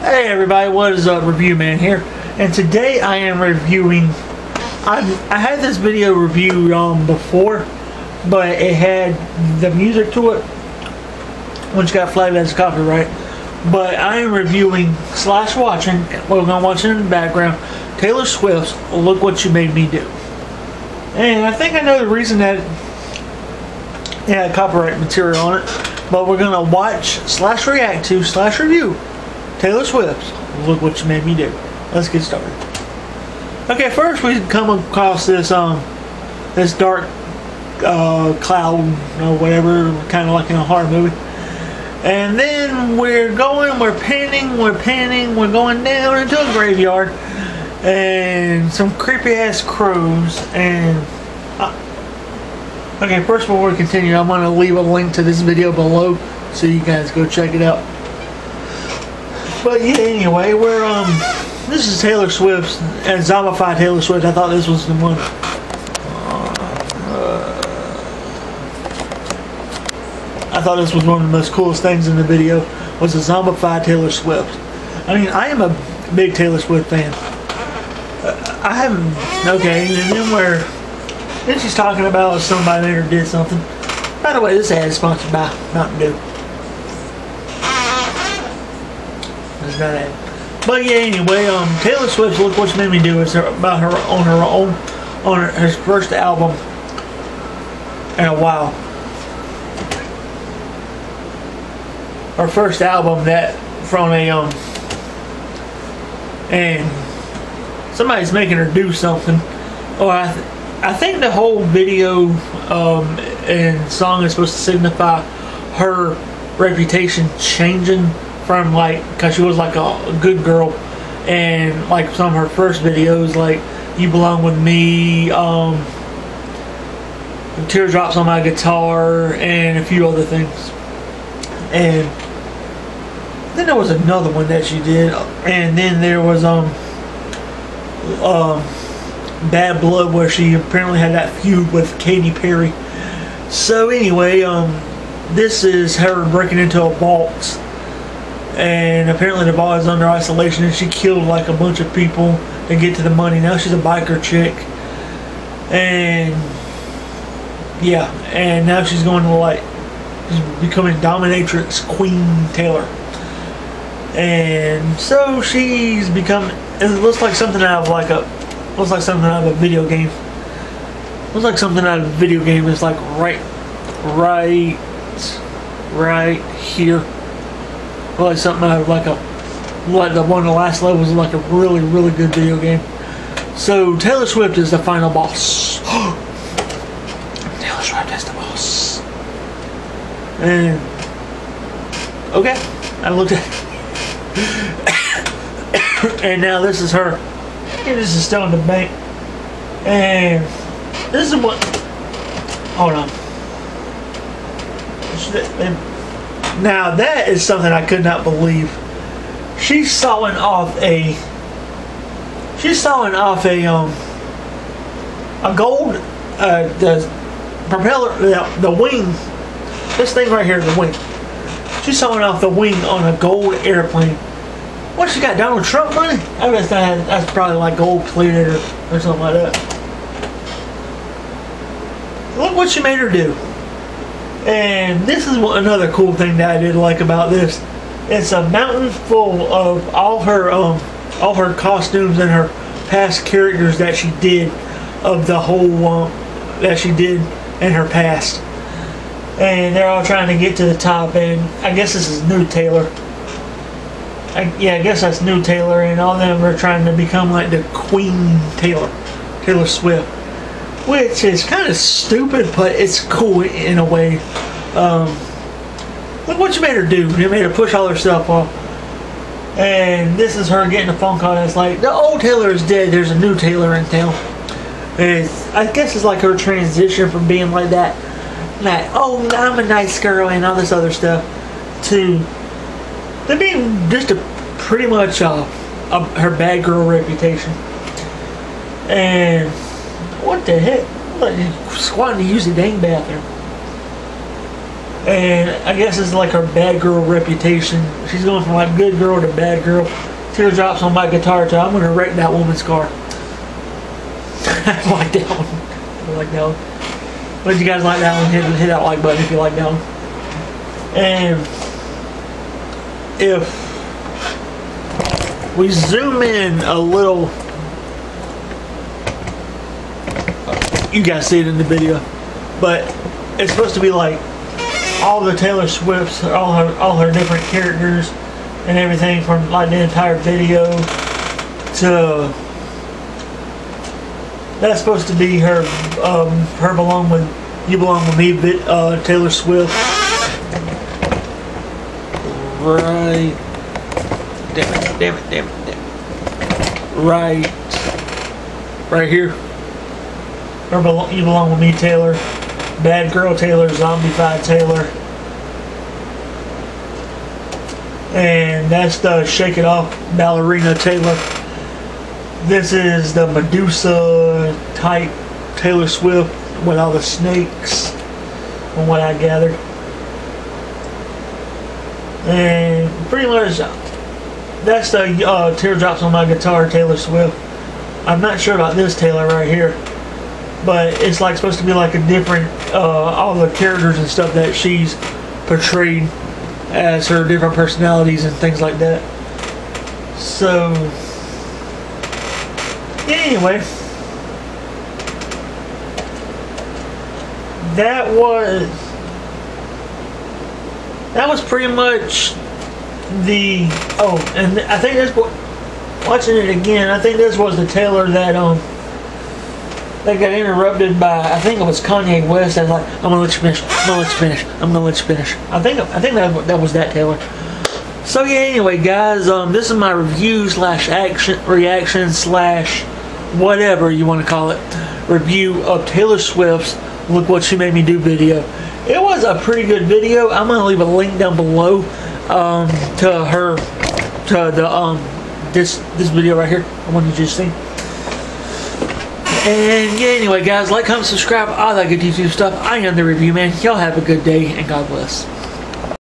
Hey everybody, what is up? Review Man here, and today I am reviewing. I I had this video reviewed um before, but it had the music to it, which got flagged as copyright. But I am reviewing slash watching. We're gonna watch it in the background. Taylor Swift's "Look What You Made Me Do," and I think I know the reason that it had copyright material on it. But we're gonna watch slash react to slash review Taylor Swift's Look What You Made Me Do. Let's get started. Okay, first we come across this um this dark uh, cloud or whatever, kind of like in a horror movie. And then we're going, we're panning, we're panning, we're going down into a graveyard, and some creepy ass crows. And uh, okay, first before we continue, I'm gonna leave a link to this video below so you guys go check it out. But yeah, anyway, we're um, this is Taylor Swift's and zombified Taylor Swift. I thought this was the one. Uh, I thought this was one of the most coolest things in the video was the zombified Taylor Swift. I mean, I am a big Taylor Swift fan. Uh, I haven't. Okay, and then where then she's talking about somebody there did something. By the way, this ad is sponsored by Mountain Dew. But yeah, anyway, um, Taylor Swift's "Look What You Made Me Do" is about her on her own on her, first album in a while. Her first album that from a um, and somebody's making her do something. Or I, th- I think the whole video um, and song is supposed to signify her reputation changing from like because she was like a good girl. And like some of her first videos like you belong with me um teardrops on my guitar and a few other things. And then there was another one that she did and then there was um um bad blood where she apparently had that feud with Katy Perry. So anyway um this is her breaking into a vault and apparently the vault is under isolation and she killed like a bunch of people to get to the money. Now she's a biker chick. And yeah and now she's going to like she's becoming dominatrix queen taylor and so she's become it looks like something out of like a looks like something out of a video game. Looks like something out of a video game it's like right right right here like something out of like a like the one of the last levels of like a really really good video game. So taylor swift is the final boss. Taylor swift is the boss. And okay i looked at and now this is her. And this is still in the bank. And this is what hold on now that is something I could not believe. She's sawing off a. She's sawing off a um. A gold, uh, the propeller, the, the wing. This thing right here, the wing. She's sawing off the wing on a gold airplane. What she got? Donald Trump money? I guess that that's probably like gold plated or, or something like that. Look what she made her do. And this is what, another cool thing that I did like about this. It's a mountain full of all her um all her costumes and her past characters that she did of the whole um, that she did in her past. And they're all trying to get to the top and I guess this is new Taylor. I, yeah, I guess that's new Taylor and all them are trying to become like the Queen Taylor, Taylor Swift which is kind of stupid, but it's cool in a way. Um, look what you made her do. You made her push all her stuff off. And this is her getting a phone call that's like, the old Taylor is dead, there's a new Taylor in town. And I guess it's like her transition from being like that, like, oh, I'm a nice girl and all this other stuff, to, to being just a pretty much uh, a, her bad girl reputation. And what the heck? What, squatting to use the dang bathroom. and I guess it's like her bad girl reputation. She's going from like good girl to bad girl. Teardrops on my guitar too. I'm gonna wreck that woman's car. I like that one. I like that one. But if you guys like that one, hit, hit that like button if you like that one. And if we zoom in a little, you guys see it in the video, but it's supposed to be like all the Taylor Swift's, all her, all her different characters and everything from like the entire video to that's supposed to be her, um, her belong with you belong with me, bit uh, Taylor Swift. Right. Damn it! Damn it! Damn it! Damn it! Right. Right here. Belo- you belong with me, Taylor. Bad girl Taylor, zombified Taylor. And that's the Shake It Off ballerina Taylor. This is the Medusa type Taylor Swift with all the snakes, from what I gathered. And pretty much that's the uh, teardrops on my guitar Taylor Swift. I'm not sure about this Taylor right here but it's like supposed to be like a different uh, all the characters and stuff that she's portrayed as her different personalities and things like that. So anyway that was that was pretty much the oh and i think this watching it again i think this was the taylor that um they got interrupted by I think it was Kanye West. And like, I'm gonna let you finish. I'm gonna let you finish. I'm gonna let you finish. I think I think that that was that Taylor. So yeah, anyway, guys, um, this is my review slash action reaction slash whatever you want to call it review of Taylor Swift's "Look What She Made Me Do" video. It was a pretty good video. I'm gonna leave a link down below um, to her to the um this this video right here. I want you to see. And yeah, anyway, guys, like, comment, subscribe, all that good YouTube stuff. I am the review man. Y'all have a good day, and God bless.